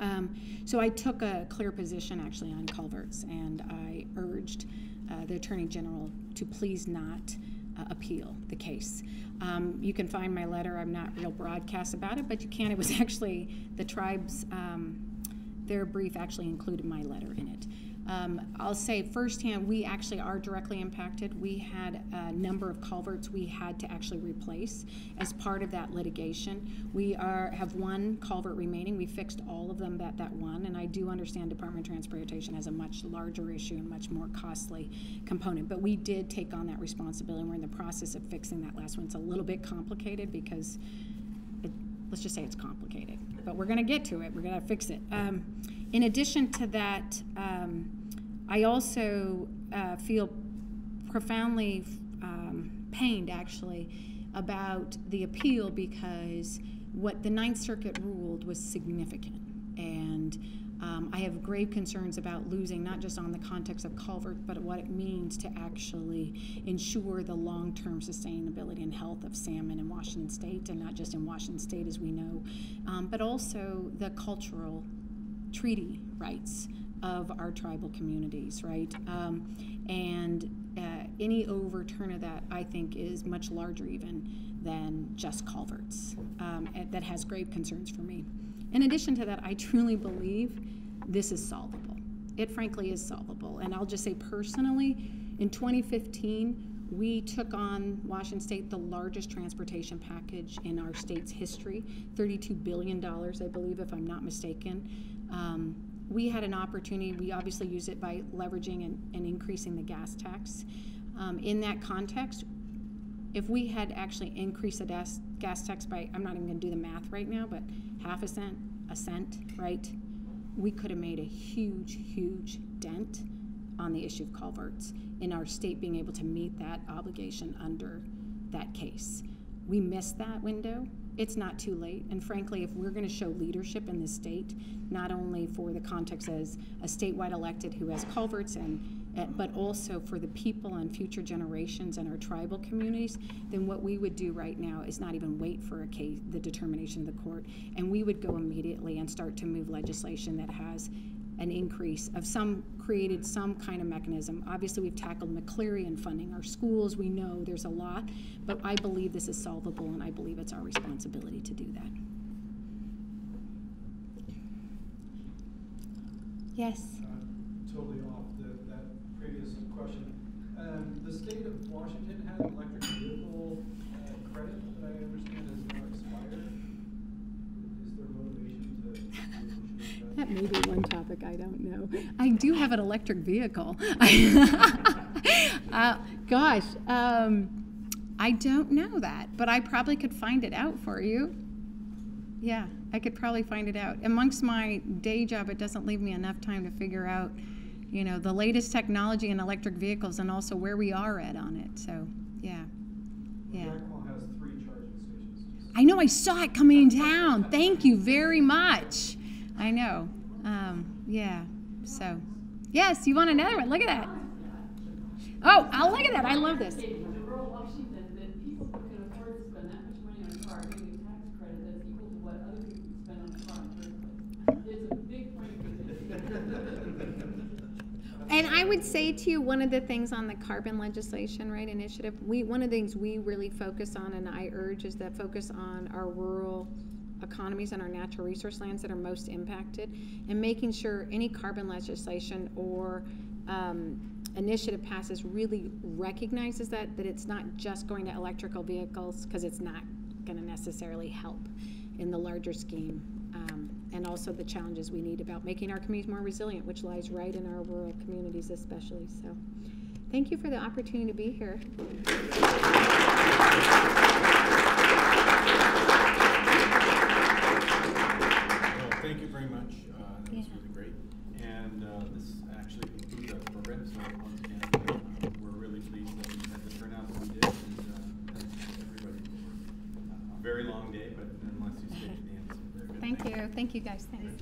um, so I took a clear position actually on culverts, and I urged uh, the Attorney General to please not uh, appeal the case. Um, you can find my letter. I'm not real broadcast about it, but you can. It was actually the tribes. Um, their brief actually included my letter in it. Um, I'll say firsthand, we actually are directly impacted. We had a number of culverts we had to actually replace as part of that litigation. We are have one culvert remaining. We fixed all of them that that one, and I do understand Department of Transportation has a much larger issue and much more costly component. But we did take on that responsibility. and We're in the process of fixing that last one. It's a little bit complicated because it, let's just say it's complicated, but we're going to get to it. We're going to fix it. Um, in addition to that, um, I also uh, feel profoundly um, pained actually about the appeal because what the Ninth Circuit ruled was significant. And um, I have grave concerns about losing, not just on the context of culvert, but what it means to actually ensure the long term sustainability and health of salmon in Washington state, and not just in Washington state, as we know, um, but also the cultural treaty rights of our tribal communities, right? Um, and uh, any overturn of that, I think, is much larger even than just culverts. Um, that has grave concerns for me. In addition to that, I truly believe this is solvable. It frankly is solvable. And I'll just say personally, in 2015, we took on Washington State the largest transportation package in our state's history, $32 billion, I believe, if I'm not mistaken. Um, we had an opportunity, we obviously use it by leveraging and, and increasing the gas tax. Um, in that context, if we had actually increased the gas, gas tax by, I'm not even going to do the math right now, but half a cent, a cent, right? We could have made a huge, huge dent on the issue of culverts in our state being able to meet that obligation under that case. We missed that window. It's not too late. And frankly, if we're going to show leadership in the state, not only for the context as a statewide elected who has culverts and but also for the people and future generations and our tribal communities, then what we would do right now is not even wait for a case, the determination of the court, and we would go immediately and start to move legislation that has an increase of some created some kind of mechanism. Obviously, we've tackled McCleary and funding our schools. We know there's a lot, but I believe this is solvable, and I believe it's our responsibility to do that. Yes. Uh, Totally off the, that previous question. Um, the state of Washington had an electric vehicle uh, credit that I understand is now expired. Is there motivation to? to push it That may be one topic I don't know. I do have an electric vehicle. Uh, gosh, um, I don't know that, but I probably could find it out for you. Yeah, I could probably find it out. Amongst my day job, it doesn't leave me enough time to figure out, you know, the latest technology in electric vehicles and also where we are at on it. So, yeah, yeah. Yakima has three charging stations. I know I saw it coming in town. Thank you very much. I know. Yeah. So, yes, you want another one? Look at that. Oh, I'll look at that. I love this. And I would say to you, one of the things on the carbon legislation, right, initiative, we, one of the things we really focus on, and I urge, is that focus on our rural economies and our natural resource lands that are most impacted, and making sure any carbon legislation or um, initiative passes really recognizes that, that it's not just going to electrical vehicles, because it's not going to necessarily help in the larger scheme. Um, and also the challenges we need about making our communities more resilient, which lies right in our rural communities especially. So thank you for the opportunity to be here. Thank you very much. Uh, that was really great. And uh, this actually concludes our program. So once again, uh, we're really pleased that we had the turnout that we did. And uh, thanks everybody for a very long day, but nonetheless you stayed to the end. So very good. Thank you. Thank you guys. Thanks.